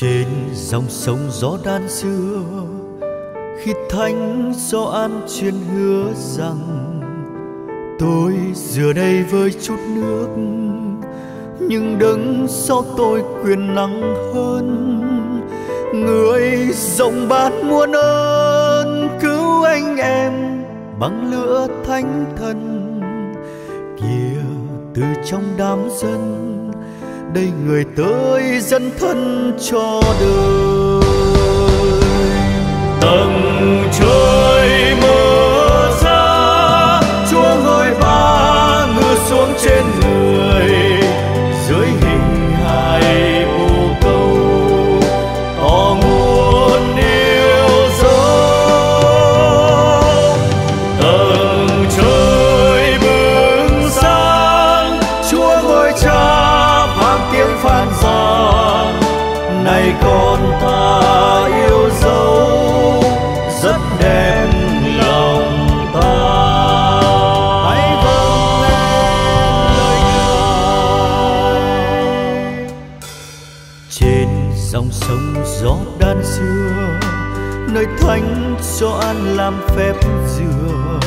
trên dòng sông gió đan xưa, khi thánh gió an truyền hứa rằng, tôi giờ đây với chút nước, nhưng đứng sau tôi quyền năng hơn. Người rộng bát muôn ơn, cứu anh em bằng lửa thánh thần kìa từ trong đám dân đây người tới dân thân cho đời. Con ta yêu dấu, rất đẹp lòng ta hãy vâng lên lời ngài. Trên dòng sông gió đan xưa, nơi thánh cho an làm phép dừa.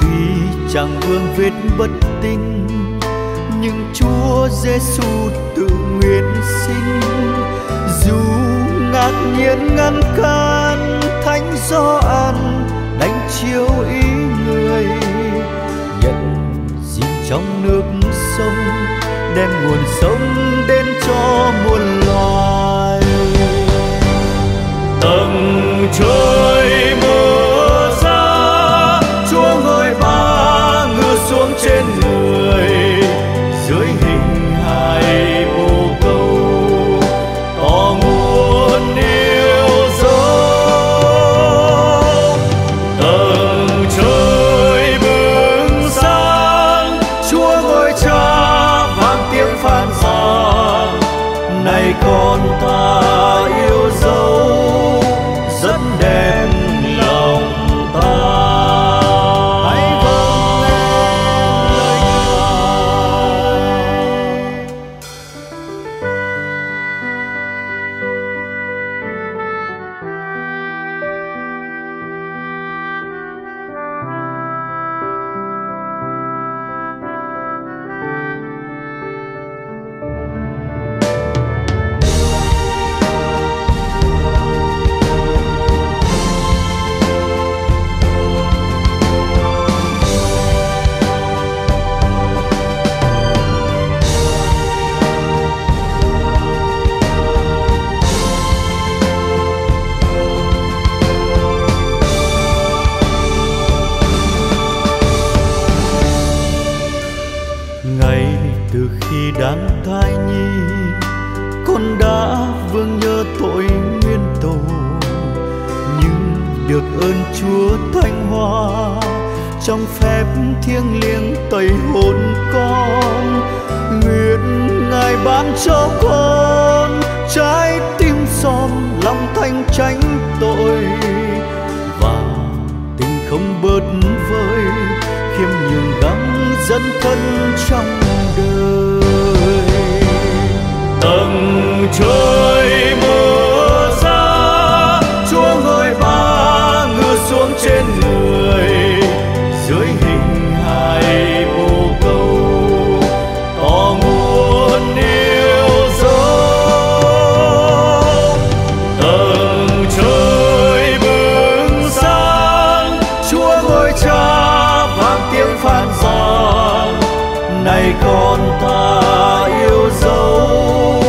Tuy chẳng vương vết bất tinh nhưng Chúa Giêsu tự nguyện xin ngạc nhiên ngăn can thánh do an, đánh chiếu ý người. Nhận gìn trong nước sông, đem nguồn sống đến cho muôn loài. Con ta. Khi đang thai nhi con đã vương nhớ tội nguyên tổ nhưng được ơn chúa thanh hoa trong phép thiêng liêng tẩy hồn con. Nguyện ngài ban cho con trái tim son lòng thanh tránh tội, và tình không bớt vơi, khiêm nhường gắng dẫn thân trong đời. này con ta yêu dấu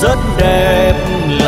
rất đẹp là